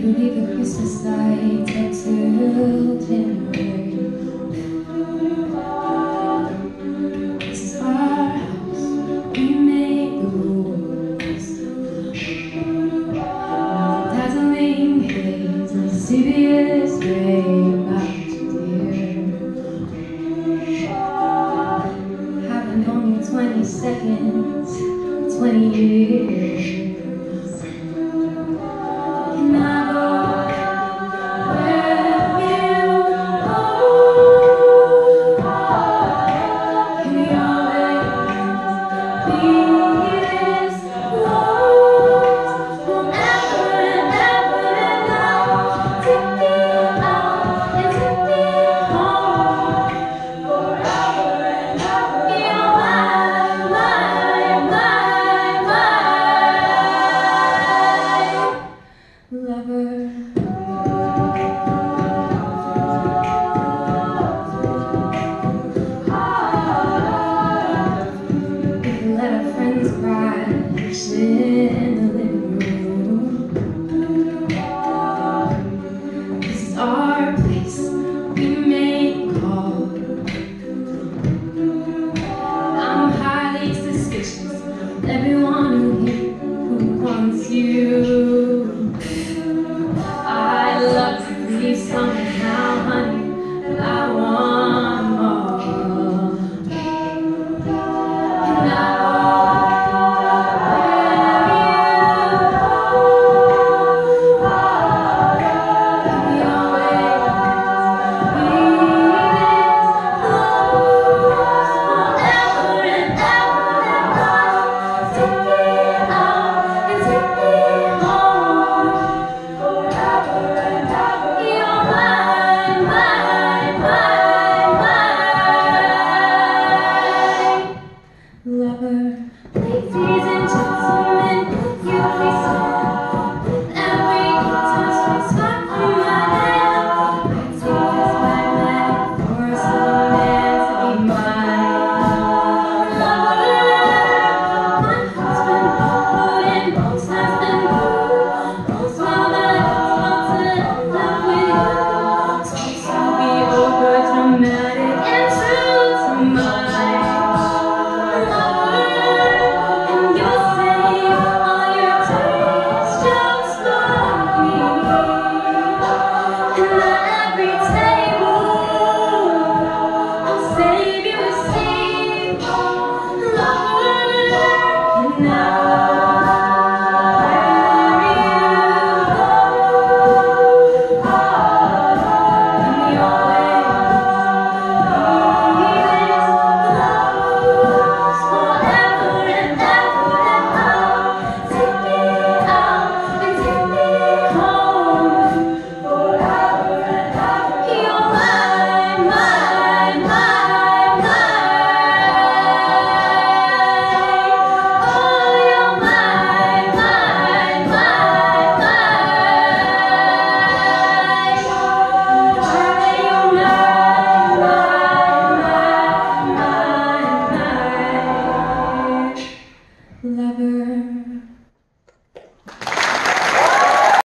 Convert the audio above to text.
Beneath the Christmas lights at Tilton Way This is our house, we make the rules Dazzling haze, mysterious 20 seconds, 20 years. Always everyone here who wants you.